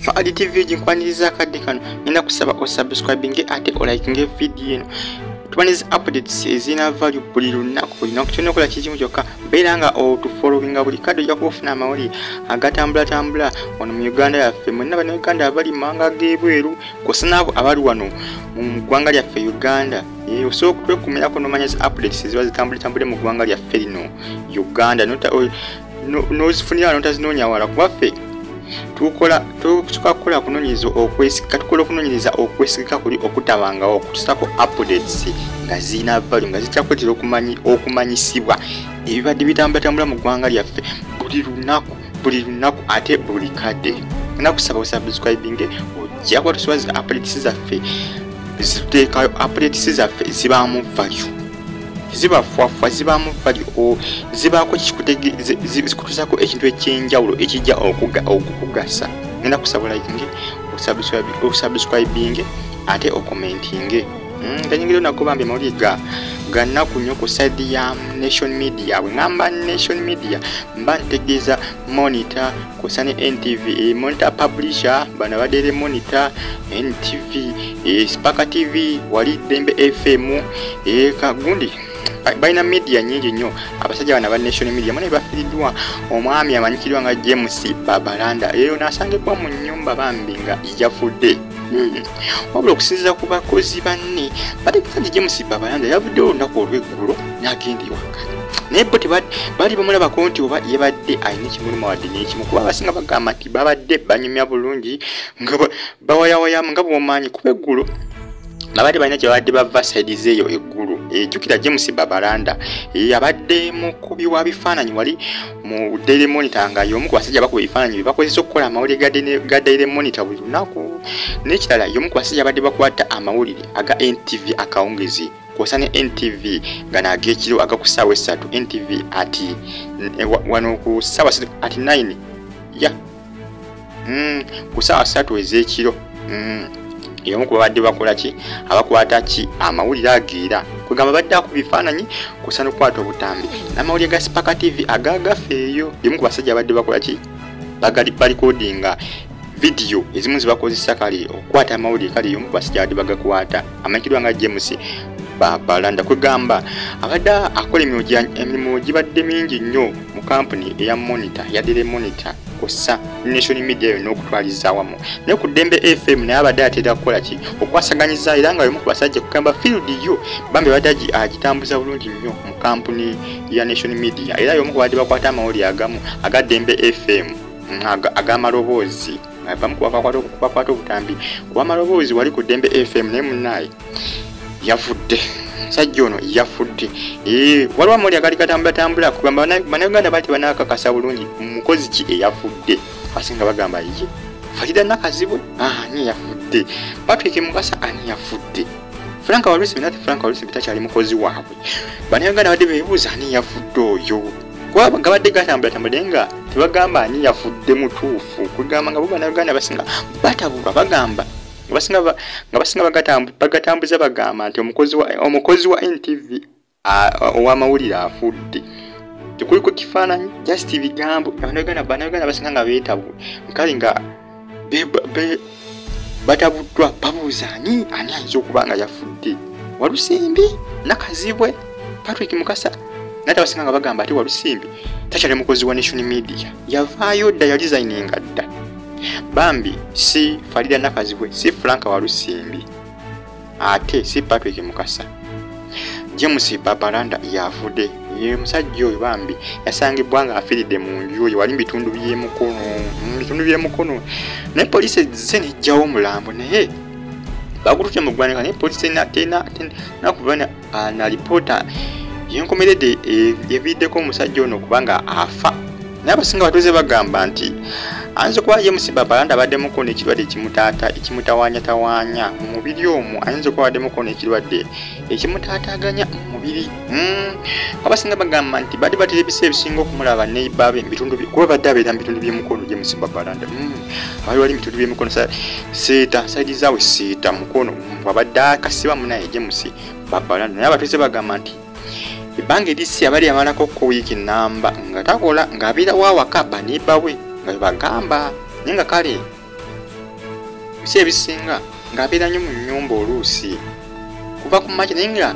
faadi tv ginkwaniriza akadde kano. Nina kusaba osubscribinge ate olikinge vidiyo eno. Tubaniza updates ezina value buli lunaku. Buli naku kyonna okola kikimu kyokka. Beera nga otufolowinga buli kadde ojja kubafuna amawulire agatambulatambula. Wano mu uganda yaffe mwenna bannayuganda abali mumawanga g'ebweru kosa naabo abali wano mu ggwanga lyaffe uganda. Osobola okutwekumirako nomanya zi updates eziba zitambulitambule mu ggwanga lyaffe lino uganda. Nozifunira notazinoonya wala kubaffe tusoka kukola kunoonyereza okwesika tukola okunoonyereza okwesigika kuli okutabangawo okutusako updates nga ziina valu nga zikyakwetera okumanyisibwa. Ebibadde bitambulatambula mu ggwanga lyaffe buli lunaku buli lunaku ate buli kadde nakusaba osubscribinge ojja kuba tusoba zi updates zaffe ziteekayo updates zaffe zibaamu value zibafwafwa zibaamu value zibaako zikutusako ekintu ekyenjawulo ekijja okukugasa genda kusaba likinge osubscribinge ate okomentinge. Ganyingire nagobambe mawulire ga gannaku nnyo ku side ya nation media. Bwe ŋamba nation media mba ntegeeza monitor kusa ne ntv monitor publisher bano badere monitor ntv spaka tv wali dembe fm kagundi balina media nyingi nnyo. Abasajja bana ba nation media mwana bafiriddwa omwami amanyikirwa nga james babalanda. Eyo nasangibwa mu nyumba bambi nga yafudde. Wabula okusinziza ku bakozi banne bategeeza nti james babalanda yavuddewo olunaku olweggulo n'agenda ewaka. Naye bo baali bamulabako nti oba yabadde alina ekimuluma wadde n'ekimu kuba abasinga bagamba nti babadde banyumya bulungi nga bawayawayamu nga bwomaanyi kuba eggulo abadde balina gyebabadde bava saidize eyo eggulu ejjukira james babalanda. Abadde mukubi wa bifaananyi wali mu daily monitor nga y'omu ku basajja bakuba ebifaananyi bye bakozesa okukola amawulire ga daily monitor buli lunaku. N'ekirala y'omu ku basajja abadde bakwata amawulire aga ntv akawungezi kwosa ne ntv gano ag'ekiro agakusaawa essatu ntv ati wano ku saawa ati 9 ya ku saawa ssatu ez'ekiro eyomu ku babadde bakola ki? Abakwata ki? Amawulire ageera. Kwegamba badde aku bifaananyi kusa nokukwata obutambi. N'amawulire ga spaka tv agagafeeyo emu ku basajja abadde bakola ki? Balikodinga vidiyo ezimu zibakozesa kale okukwata amawulire. Kale eyomu ku basajja abadde bagakwata. Amanyikirwa nga james babalanda kwegamba abadde akola emirimu gibadde mingi nnyo mu kampuni eya monitor yadere monitor kussa nation media yonna okutwaliza awamu. Naye ku ddembe fm naye abadde atera kukola ki? Okwasaganyiza era nga yomu ku basajja kugamba field yo bambi badde agitambuza bulungi nnyo mu kampuni ya nation media. Era yomu kubadde bakwata amawulire agamu aga ddembe fm ag'amaloboozi bamu kubakwata obutambi. Kuba amaloboozi wali ku ddembe fm naye munaaye yavudde sajja ono yafudde. Waliwo amawulire agali gatambulatambula kugamba bannayuganda bati banakakasa bulungi. Mukozi ki eyafudde? Abasinga bagamba ye farida nakazibwe ani yafudde? Patrick mukasa ani yafudde? Franka walusibi nati franka walusibi takyali mukozi waabwe. Bannayuganda badde bebuuza ani yafudde oyo? Kuba gabadde gatambulatambula naye nga tebagamba ani yafudde mutuufu. Kugamba nga bo bannayuganda basinga batabulwa bagamba nga basinga bagatambuza bagamba nti omukozi wa ntv owamawulire afudde. Tekuli ku kifaananyi just bigambo bannayuganda basinga nga beetabwe nkale nga batabuddwa babuuza ani ani ayinza okuba nga yafudde. Walusimbi nakazibwe patrick mukasa nate basinga nga bagamba ati walusimbi takyali mukozi wa nation media. Yavaayo dda yalizayininga dda bambi si farida nakazibwe si franka walusimbi ate si patrick mukasa. James babalanda yafudde ye musajja oyo bambi yasangibwa nga afiridde mu nju oyo wali mubitundu byemukono mubitundu byemukono naye poliisi ezze nejjawo omulambo naye bagutute mu ggwanika naye poliisi nakuba na lipoota yenkomeredde eviiddeko omusajja ono okubanga afa naye abasinga batuuze bagamba nti ayinza okuba james babalanda abaddemu kona ekirwadde ekimutaata ekimutawanyatawanya mu mubiri omwo ayinza okuba abaddemu kona ekirwadde ekimutaataganya mu mubiri? Abasinga bagamba nti badde baterebisa ebisinga okumulaba neibabe mubitundu kuba badde abeera mubitundu byemukono james babalanda. Abali wali mubitundu byemukono seeta saidi zaawe seeta mukono abadde akasibamu naye james babalanda. Naye abatuuze bagamba nti ebbanga erisi abali amalako ko wiiki namba nga takola ng'abeera waawaka baniba we nga bebagamba naye nga kale bisi ebisinga ng'abeera nnyo mu nnyumba oluusi. Kuva ku makya naye nga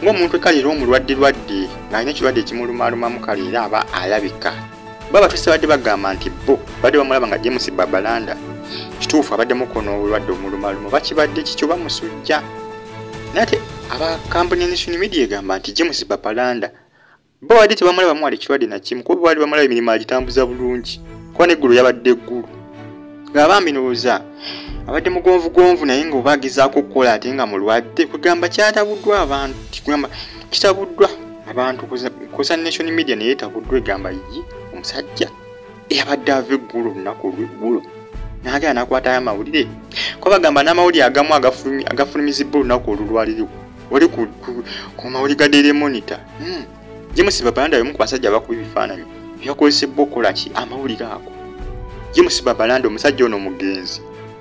ng'omuntu ekaliira omulwadde lwadde ng'alina ekirwadde ekimulumalumamu kaliira aba alabika. Ba batuuse badde bagamba nti bo badde bamulaba nga james babalanda kituufu abaddemu kona obulwadde omulumalumu bakibadde kikyo bamusujja. Naye ate abakampuni ya national media egamba nti james babalanda bo badde tebamulaba muwala ekirwadde nakimu kuba badde bamulaba emirimu agitambuza bulungi kuba neggulu yabadde eggulu. Ng'abambi ndowooza abadde mugonvugonvu naye ngaobagezaako okukola ate nga mulwadde kugamba kyatabuddwa abantu kugamba kitabuddwa abantu kosa nation media naye etabuddwa egamba yi omusajja eyabadde ava eggulu olunaku olweggulo nagera nakwatayo amawulire. Ko bagamba n'amawulire agamu agafulumizibwa olunaku olulwaliriwo wali ku mawuli ga daily monitor. Hmm. james babalanda yomu ku basajja abakuba ebifaananyi. Byakozesebwa okukolaki amawulire ago. James babalanda omusajja ono omugenzi.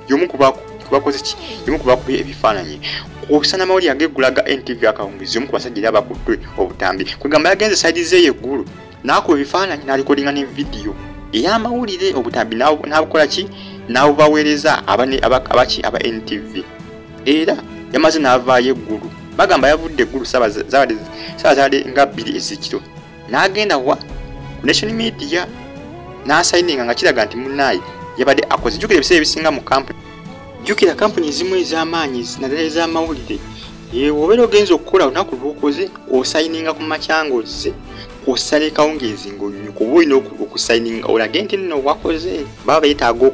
Yomu kubakoze ki? Yomu kubakuba ebifaananyi. Osana amawulire ageggulaga ntv akawungizi yomu ku basajja era abakuddwe obutambi. Kwegamba yagenze saidi zeeyo eggulu naakuba ebifaananyi n'alikodinga ne vidiyo ey'amawulire obutambi n'abukola ki? N'abubaweereza abaki aba ntv era yamaze n'avaayo eggulu bagamba yavudde eggulu saawa zaade nga bbiri ezikiro n'agenda wa? Ku nation media n'asayininga nga kiraga nti munaayi yabadde akoze. Jjukira ebiseera ebisinga mu kampuni. Jjukira kampuni ezimu ez'amaanyi naddala ez'amawulire. Obeera ogenza okukola olunaku lwokoze osayininga ku makyangoze osala ekawungeezi ngaonyuka oba olina okusayininga olage nti nno wakoze? Baba beetaaga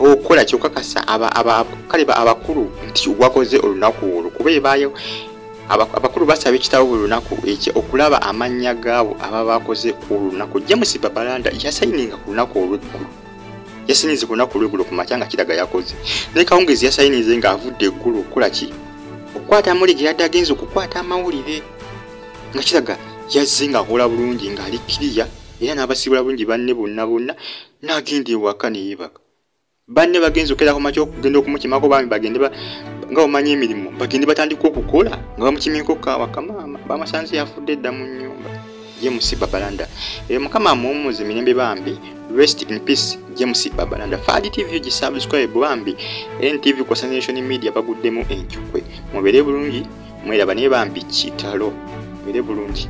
okukola kyokakasa kale abakulu nti wakoze olunaku olwo. Kuba ebaayo abakulu basaba ekitabo buli lunaku okulaba amannya gaabo aba bakoze ku lunaku. James babalanda yasayininga ku lunaku olweggulu. Yasayinize ku lunaku olweggulu ku makya nga kiraga yakoze. Naye kawungeezi yasayinize ng'avudde eggulu okukola ki? Okukwata amawulire yadde agenza okukwata amawulire. Nga kiraga yazze ng'akola bulungi ng'ali kiriya era n'abasibula bulungi banne bonna bonna n'agenda ewaka neyebaka. Banne bagenza okera ku makya okugenda okumukimako bami bagende nga omanyi emirimu bagende batandika okukola nga bamukimyeko kawaka maama bamasanze yafudde edda mu nyumba james babalanda. E, mukama muwumuzi mirembe bambi rest in peace james babalanda. Fadi tv gisubscribe bambi ntv kosa nation media baguddemu enkyukwe mubere bulungi mweraba naye bambi kitalo. Mubere bulungi